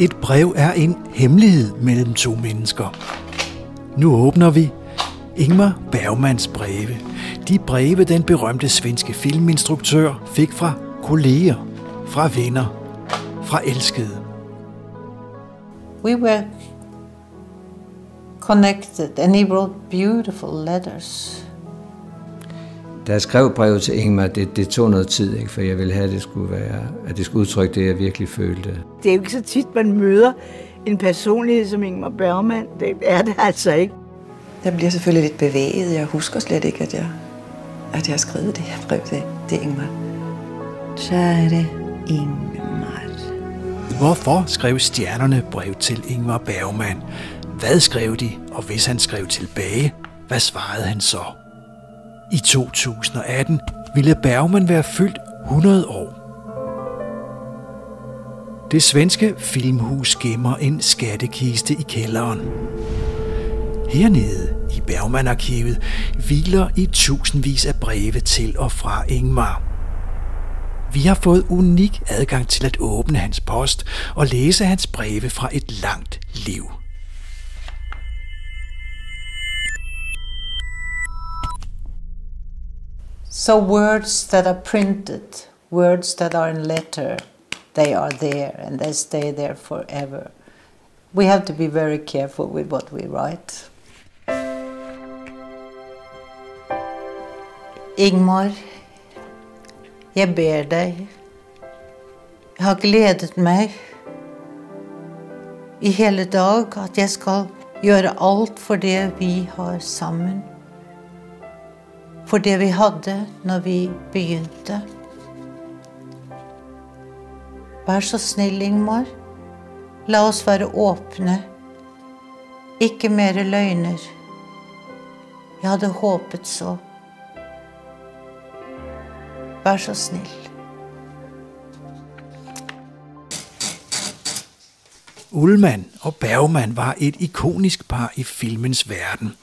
Et brev er en hemmelighed mellem to mennesker. Nu åbner vi Ingmar Bergmans breve. De breve, den berømte svenske filminstruktør fik fra kolleger, fra venner, fra elskede. We were connected and he wrote beautiful letters. Da jeg skrev brevet til Ingmar, det, det tog noget tid, ikke? for jeg ville have, at det, skulle være, at det skulle udtrykke det, jeg virkelig følte. Det er jo ikke så tit, man møder en personlighed som Ingmar Bergman. Det er det altså ikke. Jeg bliver selvfølgelig lidt bevæget. Jeg husker slet ikke, at jeg, at jeg har skrevet det her brev til, til Ingmar. Kære Ingmar. Hvorfor skrev stjernerne brev til Ingmar Bergman? Hvad skrev de, og hvis han skrev tilbage, hvad svarede han så? I 2018 ville Bergman være fyldt 100 år. Det svenske filmhus gemmer en skattekiste i kælderen. Hernede i Bergman-arkivet hviler i tusindvis af breve til og fra Ingmar. Vi har fået unik adgang til at åbne hans post og læse hans breve fra et langt liv. So words that are printed, words that are in letter, they are there and they stay there forever. We have to be very careful with what we write. Ingmar, jeg ber deg. Jeg har gledet meg i hele dag at jeg skal gjøre alt for det vi har sammen. For det vi hadde når vi begynte. Vær så snill, Ingmar. La oss være åpne. Ikke mere løgner. Jeg hadde håpet så. Vær så snill. Ullmann og Bergman var et ikonisk par i filmens verden.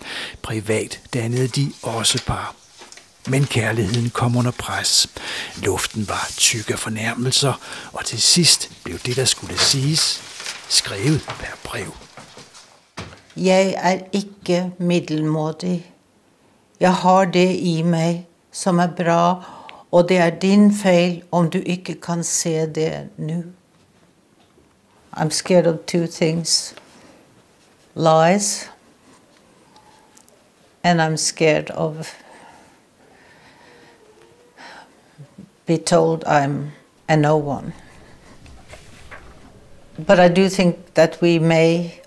Privat dannede de også par. Men kærligheden kom under pres. Luften var tyk af fornærmelser, og til sidst blev det, der skulle siges, skrevet per brev. Jeg er ikke middelmådig. Jeg har det i mig, som er bra, og det er din fejl, om du ikke kan se det nu. I'm scared of two things. Lies, and I'm scared of be told I'm a no one. But I do think that we may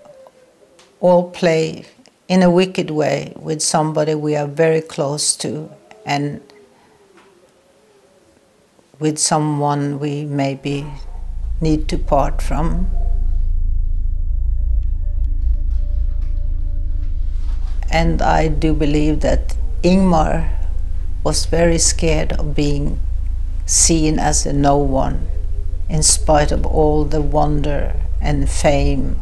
all play in a wicked way with somebody we are very close to and with someone we maybe need to part from. And I do believe that Ingmar was very scared of being seen as a no one, in spite of all the wonder and fame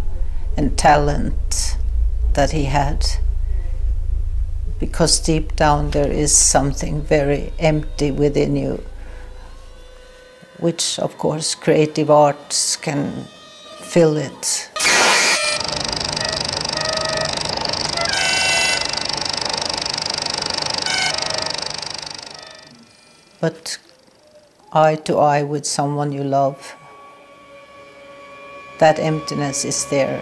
and talent that he had. Because deep down there is something very empty within you, which of course creative arts can fill it. But eye to eye with someone you love, that emptiness is there.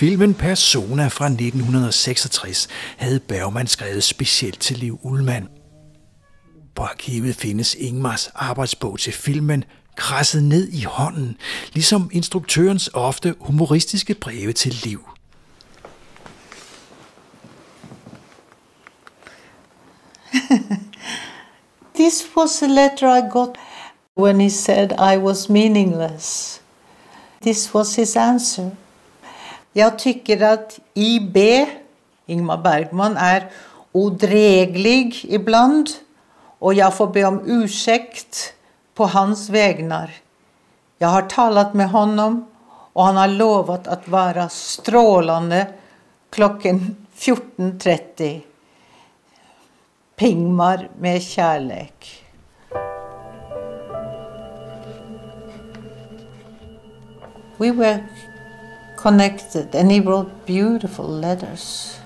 Filmen Persona fra 1966 havde Bergman skrevet specielt til Liv Ullmann. På arkivet findes Ingmars arbejdsbog til filmen krasset ned i hånden, ligesom instruktørens ofte humoristiske breve til Liv. This was a letter I got when he said I was meaningless. This was his answer. Jag tycker att IB, Ingmar Bergman, är odräglig ibland och jag får be om ursäkt på hans vägnar. Jag har talat med honom Och han har lovat att vara strålande klockan 14.30. Pingmar med kärlek. We were connected and he wrote beautiful letters.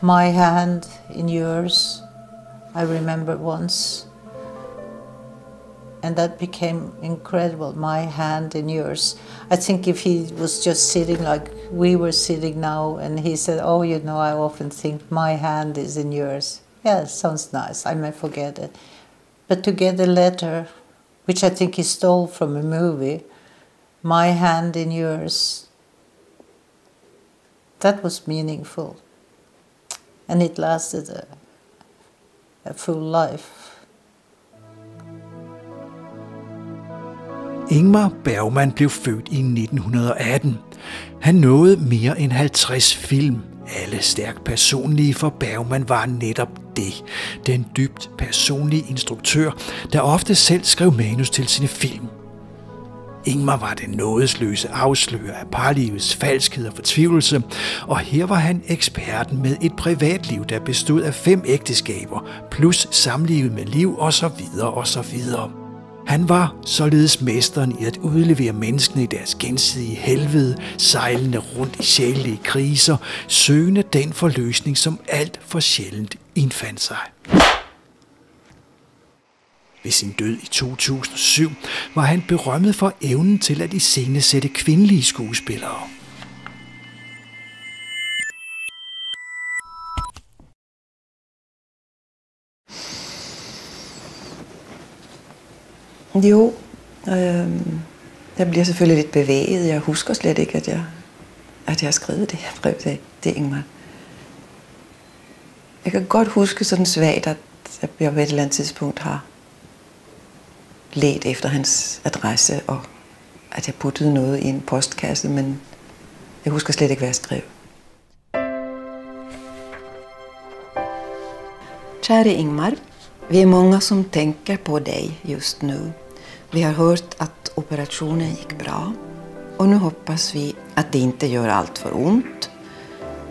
My hand in yours, I remember once. And that became incredible, my hand in yours. I think if he was just sitting like we were sitting now and he said, Oh, you know, I often think my hand is in yours. Yeah, sounds nice. I may forget it. But to get a letter, which I think he stole from a movie, my hand in yours, that was meaningful. And it lasted a, a full life. Ingmar Bergman blev født i 1918. Han nåede mere end 50 film. Alle stærkt personlige, for Bergman var netop det. Den dybt personlige instruktør, der ofte selv skrev manus til sine film. Ingmar var den nådesløse afslører af parlivets falskhed og fortvivlelse, og her var han eksperten med et privatliv, der bestod af fem ægteskaber, plus samlivet med liv og så videre og så videre. Han var således mesteren i at udlevere menneskene i deres gensidige helvede, sejlende rundt i sjælelige kriser, søgende den forløsning, som alt for sjældent indfandt sig. Ved sin død i 2007 var han berømmet for evnen til at iscenesætte kvindelige skuespillere. Jo, øh, jeg bliver selvfølgelig lidt bevæget. Jeg husker slet ikke, at jeg, at jeg har skrevet det her brev til, til Ingmar. Jeg kan godt huske sådan svagt, at jeg på et eller andet tidspunkt har let efter hans adresse, og at jeg puttede noget i en postkasse, men jeg husker slet ikke, hvad jeg skrev. Kære Ingmar, vi er mange, som tænker på dig just nu. Vi har hørt, at operationen gik bra och nu hoppas vi att det inte gör allt för ont,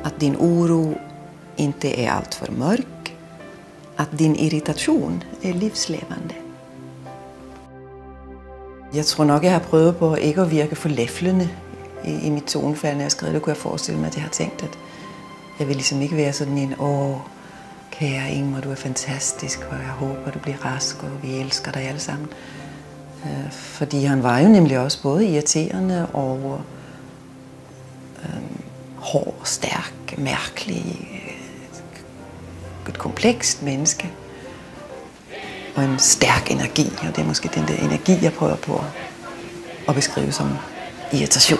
att din oro inte är allt för mörk, att din irritation är livslevande. Jeg tror nok, jeg har prøvet på ikke at virke for læflende i, i mit tonefald, når jeg skrev det, kunne jeg forestille mig, at jeg har tænkt, at jeg vil ligesom ikke være sådan en, åh, kære Ingmar, du er fantastisk, og jeg håber, du bliver rask, og vi elsker dig alle sammen. Øh, fordi han var jo nemlig også både irriterende og øh, hård, stærk, mærkelig, et komplekst menneske. Og en stærk energi, og det er måske den der energi, jeg prøver på at beskrive som irritation.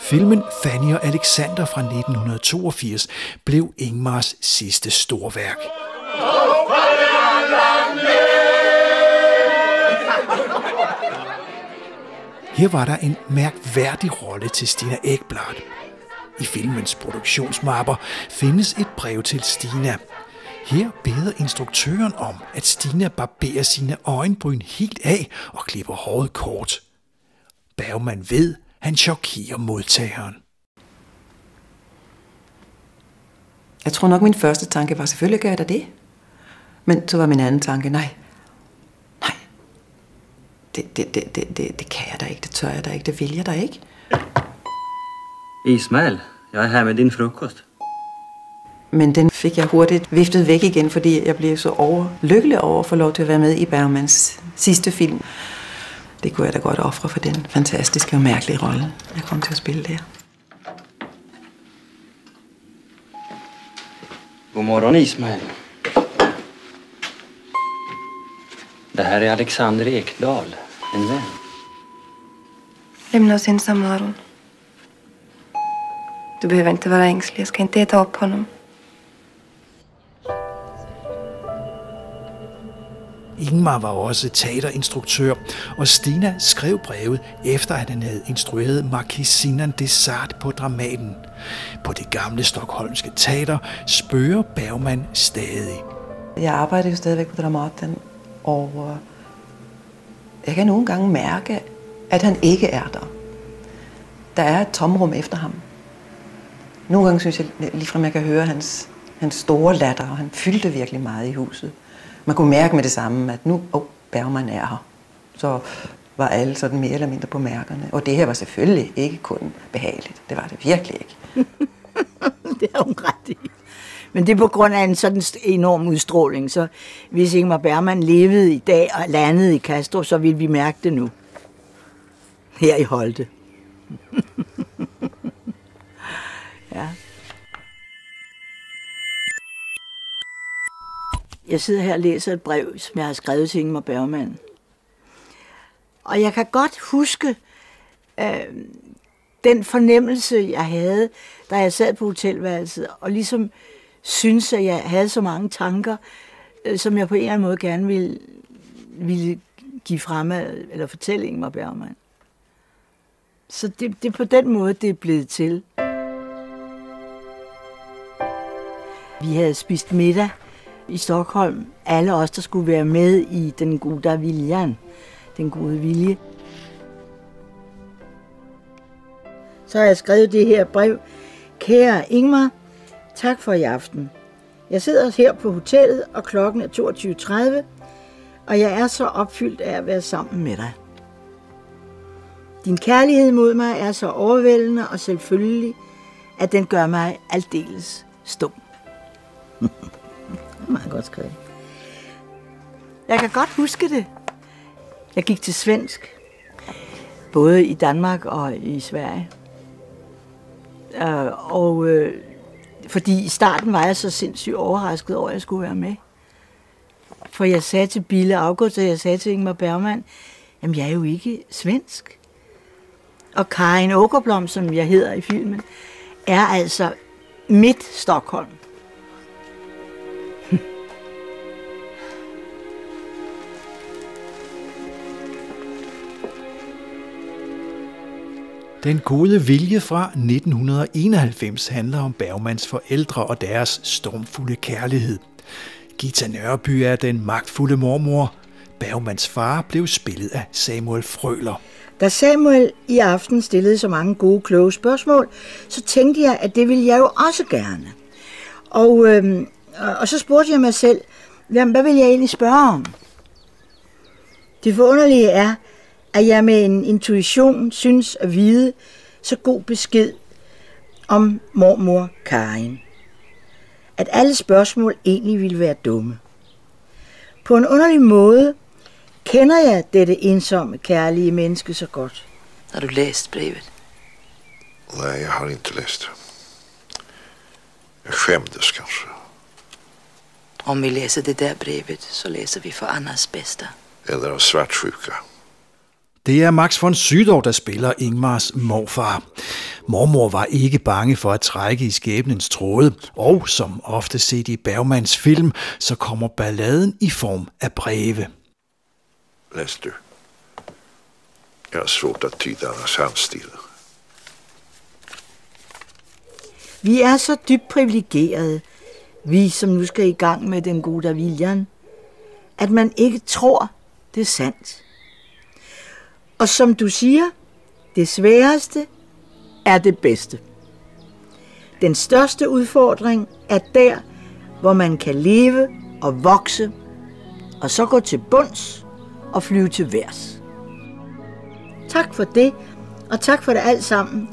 Filmen Fanny og Alexander fra 1982 blev Ingmars sidste storværk. Her var der en mærkværdig rolle til Stina Ekblad. I filmens produktionsmapper findes et brev til Stina. Her beder instruktøren om, at Stina barberer sine øjenbryn helt af og klipper håret kort. Bergman ved, han chokerer modtageren. Jeg tror nok, min første tanke var, selvfølgelig gør jeg da det. Men så var min anden tanke, nej, nej, det, det, det, det, det, det kan jeg da ikke, det tør jeg da ikke, det vil jeg da ikke. Ismail, jeg er her med din frokost. Men den fik jeg hurtigt viftet væk igen, fordi jeg blev så over, lykkelig over at få lov til at være med i Bergmans sidste film. Det kunne jeg da godt ofre for den fantastiske og mærkelige rolle, jeg kom til at spille der. God morgon Ismail. Det här är Alexander Ekdal, en vän. Lämna oss ensamma, Aron. Du behöver inte vara ängslig. Jag ska inte äta upp honom. Ingmar var også teaterinstruktør, og Stina skrev brevet efter at han havde instrueret Marquisinan de Sade på Dramaten. På det gamle stokholmske teater spørger Bergman stadig. Jeg arbejder jo stadigvæk på Dramaten, og øh, jeg kan nogle gange mærke, at han ikke er der. Der er et tomrum efter ham. Nogle gange synes jeg ligefrem, jeg kan høre hans, hans store latter, og han fyldte virkelig meget i huset. Man kunne mærke med det samme, at nu, åh, oh, Bergman er her. Så var alle sådan mere eller mindre på mærkerne. Og det her var selvfølgelig ikke kun behageligt. Det var det virkelig ikke. det er hun ret i. Men det er på grund af en sådan enorm udstråling, så hvis Ingmar Bergman levede i dag og landede i Castro, så ville vi mærke det nu. Her i Holte. Jeg sidder her og læser et brev, som jeg har skrevet til Ingmar Bergman. Og jeg kan godt huske øh, den fornemmelse, jeg havde, da jeg sad på hotelværelset, og ligesom synes, at jeg havde så mange tanker, øh, som jeg på en eller anden måde gerne ville, ville give frem, eller fortælle Ingmar Bergman. Så det, det er på den måde, det er blevet til. Vi havde spist middag i Stockholm. Alle os, der skulle være med i den gode viljan, den gode vilje. Så har jeg skrevet det her brev. Kære Ingmar, tak for i aften. Jeg sidder her på hotellet, og klokken er 22.30, og jeg er så opfyldt af at være sammen med dig. Din kærlighed mod mig er så overvældende og selvfølgelig, at den gør mig aldeles stum. Meget godt skrevet. Jeg kan godt huske det. Jeg gik til svensk, både i Danmark og i Sverige. Øh, og øh, fordi i starten var jeg så sindssygt overrasket over, at jeg skulle være med. For jeg sagde til Bille August, og jeg sagde til Ingmar Bergman, jamen jeg er jo ikke svensk. Og Karin Åkerblom, som jeg hedder i filmen, er altså midt Stockholm. Den gode vilje fra 1991 handler om Bergmans forældre og deres stormfulde kærlighed. Gita Nørby er den magtfulde mormor. Bergmans far blev spillet af Samuel Frøler. Da Samuel i aften stillede så mange gode, kloge spørgsmål, så tænkte jeg, at det ville jeg jo også gerne. Og, øhm, og så spurgte jeg mig selv, hvad vil jeg egentlig spørge om? Det forunderlige er, at jeg med en intuition synes at vide så god besked om mormor Karin. At alle spørgsmål egentlig ville være dumme. På en underlig måde kender jeg dette ensomme, kærlige menneske så godt. Har du læst brevet? Nej, jeg har inte läst det. Jag skämdes kanske. Om vi läser det där brevet så läser vi för Annas bästa. Eller av svartsjuka. Det er Max von Sydow, der spiller Ingmars morfar. Mormor var ikke bange for at trække i skæbnens tråde, og som ofte set i Bergmans film, så kommer balladen i form af breve. Läs du. Jag har svårt att tyda hans handstil. Vi er så dybt privilegerede, vi som nu skal i gang med den gode viljan, at man ikke tror, det er sandt. Og som du siger, det sværeste er det bedste. Den største udfordring er der, hvor man kan leve og vokse, og så gå til bunds og flyve til værs. Tak for det, og tak for det alt sammen.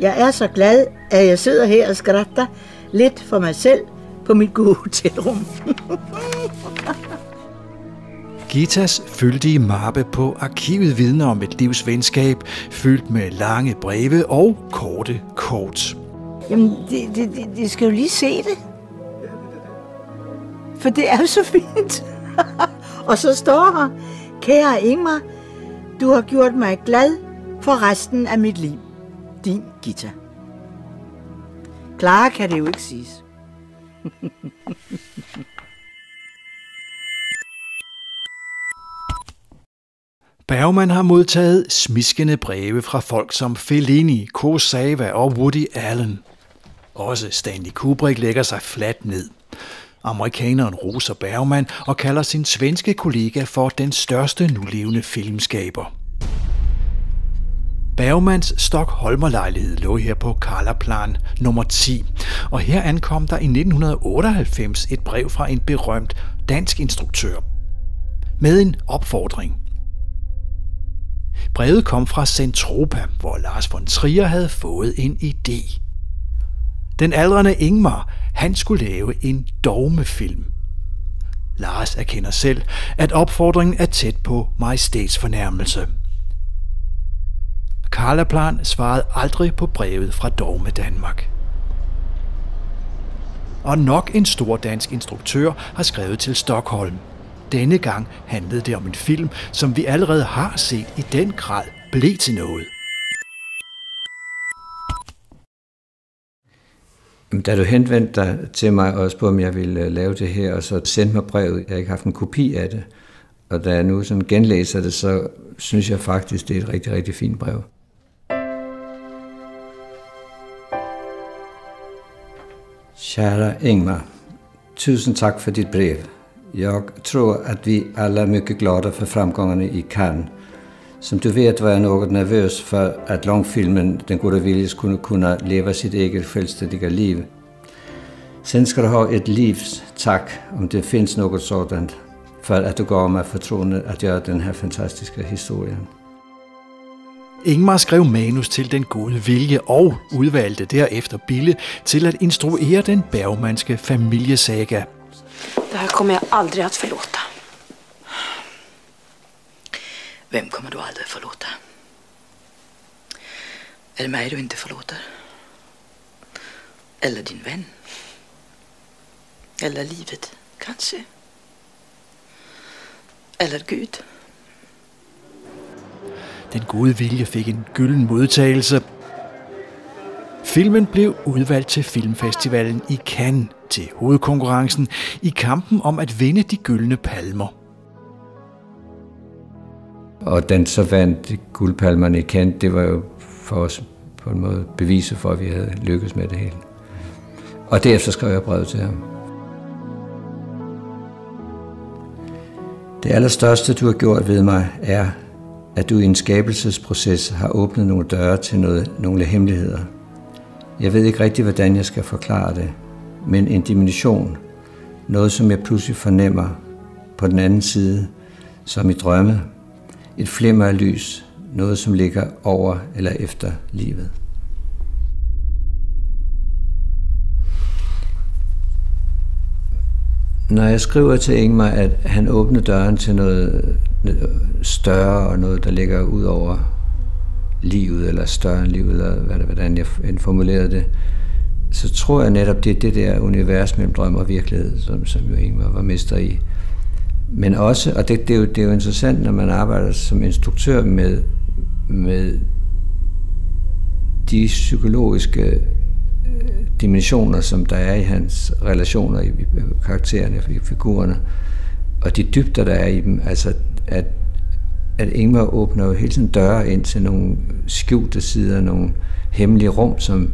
Jeg er så glad, at jeg sidder her og skratter lidt for mig selv på mit gode hotelrum. Gitas fyldige mappe på arkivet vidner om et livsvenskab, fyldt med lange breve og korte kort. Jamen, det, det, det, det skal jo lige se det. For det er jo så fint. og så står her, kære Ingmar, du har gjort mig glad for resten af mit liv. Din Gita. Klar kan det jo ikke siges. Bergman har modtaget smiskende breve fra folk som Fellini, Kurosawa og Woody Allen. Også Stanley Kubrick lægger sig fladt ned. Amerikaneren roser Bergman og kalder sin svenske kollega for den største nulevende filmskaber. Bergmans Stockholmerlejlighed lå her på Karlaplan nummer 10, og her ankom der i 1998 et brev fra en berømt dansk instruktør med en opfordring. Brevet kom fra Centropa, hvor Lars von Trier havde fået en idé. Den aldrende Ingmar, han skulle lave en dogmefilm. Lars erkender selv, at opfordringen er tæt på majestætsfornærmelse. Karlaplan svarede aldrig på brevet fra Dogme Danmark. Og nok en stor dansk instruktør har skrevet til Stockholm. Denne gang handlede det om en film, som vi allerede har set i den grad blev til noget. Da du henvendte dig til mig også på, om jeg ville øh, lave det her, og så sendte mig brevet, jeg har ikke haft en kopi af det, og da jeg nu sådan genlæser det, så synes jeg faktisk, det er et rigtig, rigtig fint brev. Kære Ingmar, tusen tak for dit brev. Jag tror att vi alla är mycket glada för framgångarna i Cannes. Som du vet var jag något nervös för att långfilmen Den goda viljan skulle kunna leva sitt eget självständiga liv. Sen ska du ha ett livs tack om det finns något sådant för att du gav mig förtroendet att göra den här fantastiska historien. Ingmar skrev manus til Den gode vilje og udvalgte derefter Bille til at instruere den bergmanske familiesaga. Det här kommer jag aldrig att förlåta. Vem kommer du aldrig att förlåta? Är det mig du inte förlåter? Eller din vän? Eller livet, kanske? Eller Gud? Den gode vilje fik en gylden modtagelse. Filmen blev udvalgt til filmfestivalen i Cannes til hovedkonkurrencen i kampen om at vinde de gyldne palmer. Og den så vandt guldpalmerne i Kent, det var jo for os på en måde beviset for, at vi havde lykkes med det hele. Og derefter skrev jeg brevet til ham. Det allerstørste, du har gjort ved mig, er, at du i en skabelsesproces har åbnet nogle døre til noget, nogle hemmeligheder. Jeg ved ikke rigtig, hvordan jeg skal forklare det, men en dimension, noget som jeg pludselig fornemmer på den anden side, som i drømme, et flimmer af lys, noget som ligger over eller efter livet. Når jeg skriver til Ingmar, at han åbner døren til noget øh, større og noget, der ligger ud over livet, eller større end livet, eller hvordan jeg formulerede det, så tror jeg netop, det er det der univers mellem drøm og virkelighed, som, som jo Ingmar var mester i. Men også, og det, det, er jo, det er jo interessant, når man arbejder som instruktør med, med de psykologiske øh, dimensioner, som der er i hans relationer, i karaktererne, i figurerne, og de dybder, der er i dem. Altså, at, at Ingmar åbner jo hele tiden døre ind til nogle skjulte sider, nogle hemmelige rum, som,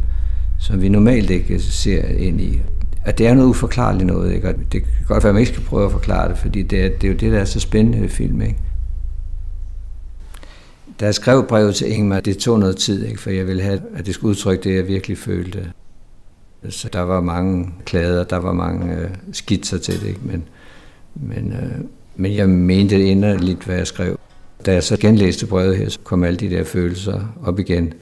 som vi normalt ikke ser ind i. At det er noget uforklarligt noget, ikke? Og det kan godt være, at man ikke skal prøve at forklare det, fordi det er, det er jo det, der er så spændende ved film, ikke? Da jeg skrev brevet til Ingmar, det tog noget tid, ikke? for jeg ville have, at det skulle udtrykke det, jeg virkelig følte. Så der var mange klæder, der var mange øh, skitser til det, ikke? Men, men, øh, men jeg mente det inderligt, hvad jeg skrev. Da jeg så genlæste brevet her, så kom alle de der følelser op igen.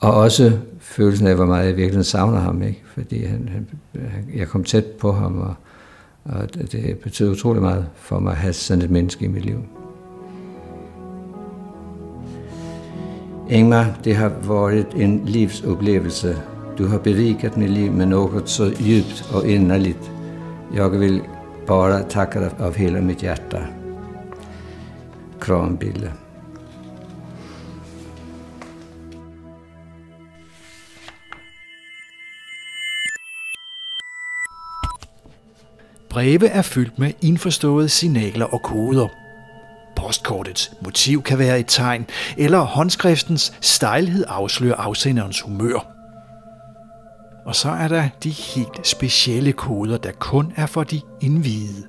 Og også følelsen af, hvor meget jeg virkelig savner ham, ikke? fordi han, han, jeg kom tæt på ham, og, og det betød utrolig meget for mig at have sådan et menneske i mit liv. Ingmar, det har været en livsoplevelse du har berikat mit liv med noget så djupt og innerligt. Jeg vil bara tacka dig av hela mitt hjärta. Kram, Bille. Breve er fyldt med indforståede signaler og koder. Postkortets motiv kan være et tegn, eller håndskriftens stejlhed afslører afsenderens humør. Og så er der de helt specielle koder, der kun er for de indvidede.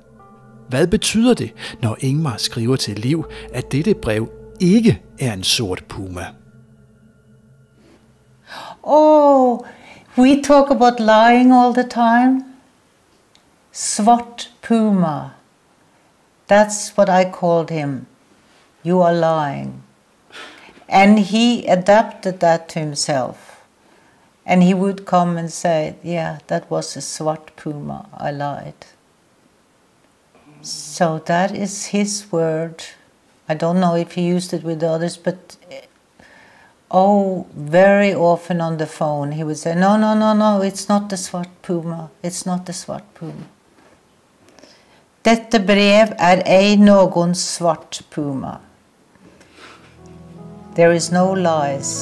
Hvad betyder det, når Ingmar skriver til Liv, at dette brev ikke er en sort puma? Oh, we talk about lying all the time. Swart puma. That's what I called him. You are lying. And he adapted that to himself. And he would come and say, Yeah, that was a swart puma. I lied. So that is his word. I don't know if he used it with others, but eh, oh, very often on the phone he would say, No, no, no, no, it's not the swart puma. It's not the swart puma. Dette brev er ei noen svart puma. There is no lies.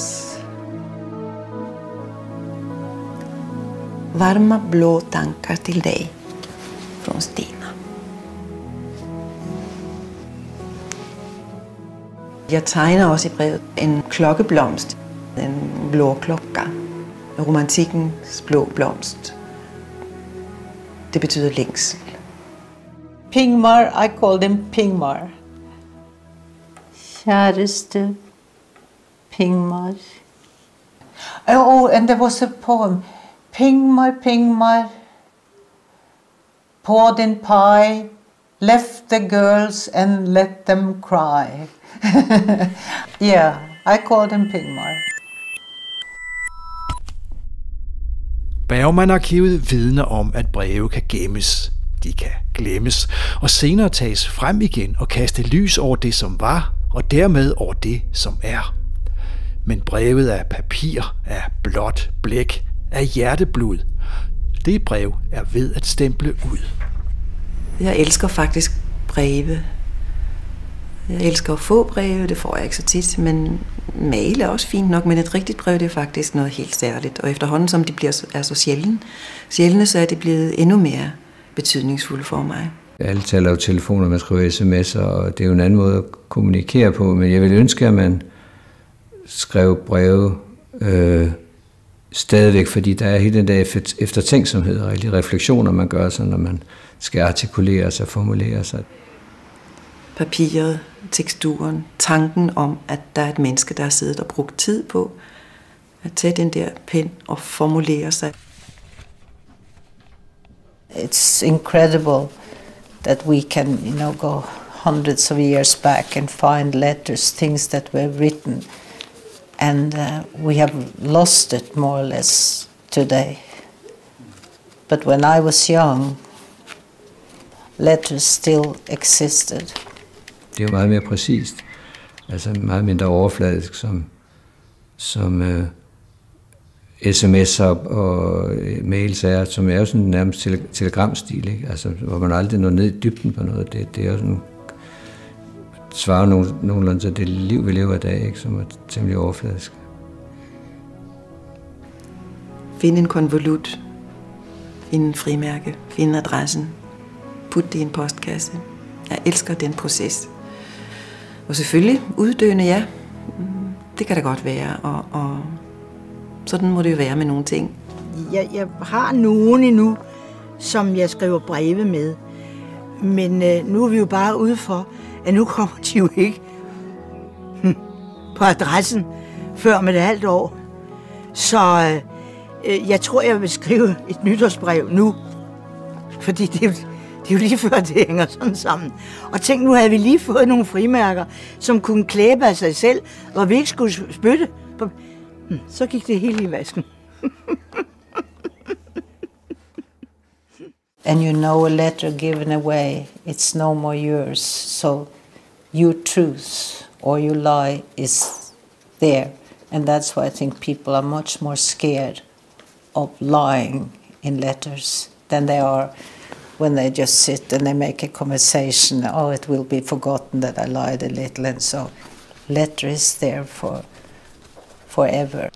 Varma blå tankar till dig från Stina. Jeg tegner også i brevet en klokkeblomst, en blå klokka. Romantikkens blå blomst. Det betyder længsel. Pingmar, I called him Pingmar. Kjæreste Pingmar. Oh, oh, and there was a poem. Pingmar, Pingmar, poured in pie, left the girls and let them cry. yeah, I called him Pingmar. Bergman-arkivet vidner om, at breve kan gemmes, de kan glemmes, og senere tages frem igen og kaste lys over det, som var, og dermed over det, som er. Men brevet af papir, af blåt blæk, af hjerteblod, det brev er ved at stemple ud. Jeg elsker faktisk breve. Jeg elsker at få breve, det får jeg ikke så tit, men mail er også fint nok, men et rigtigt brev, det er faktisk noget helt særligt. Og efterhånden, som de bliver, er så sjældent, sjældne, så er det blevet endnu mere betydningsfulde for mig. Alle taler jo telefoner, man skriver sms'er, og det er jo en anden måde at kommunikere på, men jeg vil ønske, at man skrev breve øh, stadigvæk, fordi der er hele den der eftertænksomhed og de refleksioner, man gør sig, når man skal artikulere sig, formulere sig. Papiret, teksturen, tanken om, at der er et menneske, der har siddet og brugt tid på at tage den der pen og formulere sig. It's incredible that we can, you know, go hundreds of years back and find letters, things that were written and uh, we have lost it more or less today. But when I was young, letters still existed. Det er meget mere præcist, altså meget mindre overfladisk, som, som uh, sms'er og øh, mails er, som er jo sådan nærmest tele- telegramstil, ikke? Altså, hvor man aldrig når ned i dybden på noget. Det, det er jo sådan svarer nogenlunde til det liv, vi lever i dag, ikke? som er temmelig overfladisk. Find en konvolut, find en frimærke, find adressen, put det i en postkasse. Jeg elsker den proces. Og selvfølgelig uddøende, ja. Mm, det kan da godt være, og, og sådan må det jo være med nogle ting. Jeg, jeg har nogen endnu, som jeg skriver breve med. Men øh, nu er vi jo bare ude for, at nu kommer de jo ikke hm, på adressen før med et halvt år. Så øh, øh, jeg tror, jeg vil skrive et nytårsbrev nu. Fordi det det er jo lige før, det hænger sådan sammen. Og tænk, nu havde vi lige fået nogle frimærker, som kunne klæbe af sig selv, hvor vi ikke skulle spytte. Så gik det hele i vasken. and you know a letter given away, it's no more yours. So your truth or your lie is there. And that's why I think people are much more scared of lying in letters than they are when they just sit and they make a conversation. Oh, it will be forgotten that I lied a little, and so letter is there for forever.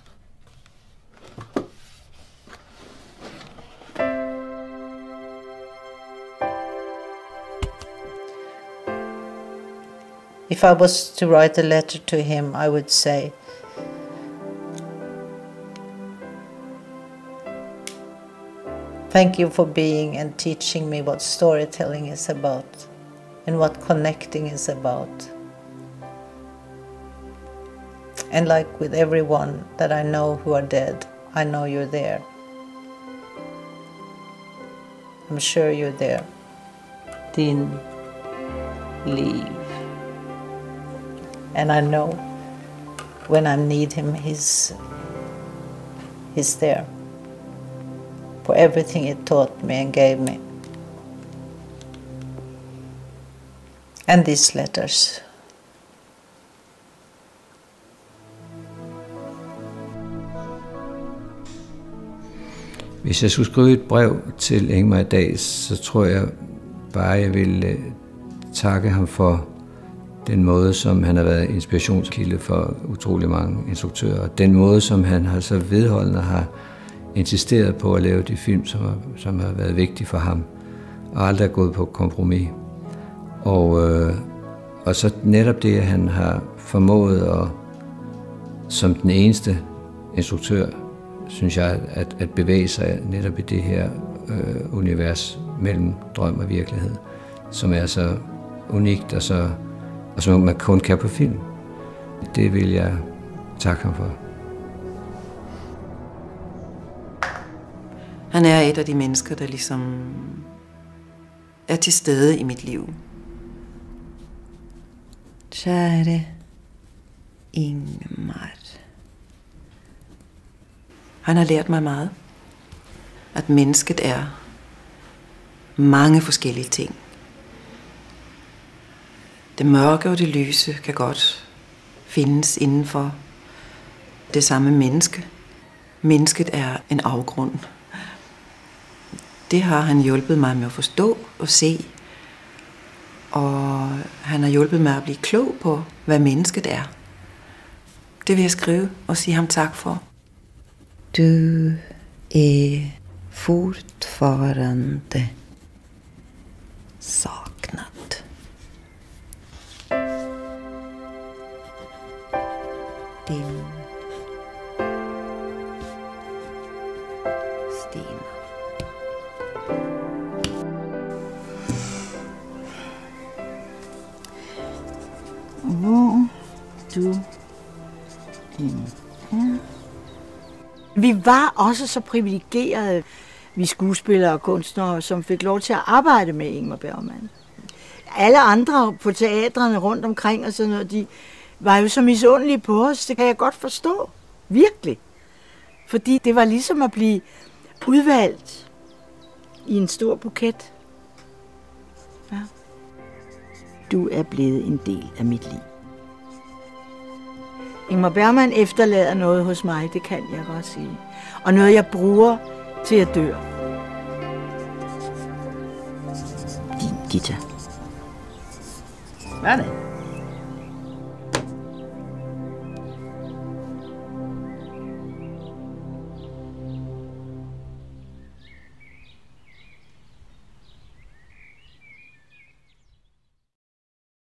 If I was to write a letter to him, I would say, Thank you for being and teaching me what storytelling is about and what connecting is about. And like with everyone that I know who are dead, I know you're there. I'm sure you're there. Din leave. And I know when I need him, he's, he's there for everything he taught me and gave me. And these letters. Hvis jeg skulle skrive et brev til Ingmar i dag, så tror jeg bare, jeg vil øh, takke ham for den måde, som han har været inspirationskilde for utrolig mange instruktører. Den måde, som han har så vedholdende har insisteret på at lave de film, som har, som har været vigtige for ham, og aldrig er gået på kompromis. Og, øh, og så netop det, at han har formået at, som den eneste instruktør, synes jeg, at, at bevæge sig netop i det her øh, univers mellem drøm og virkelighed, som er så unikt og, så, og som man kun kan på film. Det vil jeg takke ham for. Han er et af de mennesker, der ligesom er til stede i mit liv. Kære Ingemar. Han har lært mig meget. At mennesket er mange forskellige ting. Det mørke og det lyse kan godt findes inden for det samme menneske. Mennesket er en afgrund. Det har han hjulpet mig med at forstå og se. Og han har hjulpet mig at blive klog på, hvad mennesket er. Det vil jeg skrive og sige ham tak for. Du är fortfarande saknad. Din Vi var også så privilegerede, vi skuespillere og kunstnere, som fik lov til at arbejde med Ingmar Bergman. Alle andre på teatrene rundt omkring og sådan noget, de var jo så misundelige på os. Det kan jeg godt forstå. Virkelig. Fordi det var ligesom at blive udvalgt i en stor buket. Ja. Du er blevet en del af mit liv. Ingmar Bergman efterlader noget hos mig, det kan jeg godt sige. Og noget, jeg bruger til at dø. Din Gita. Hvad er det?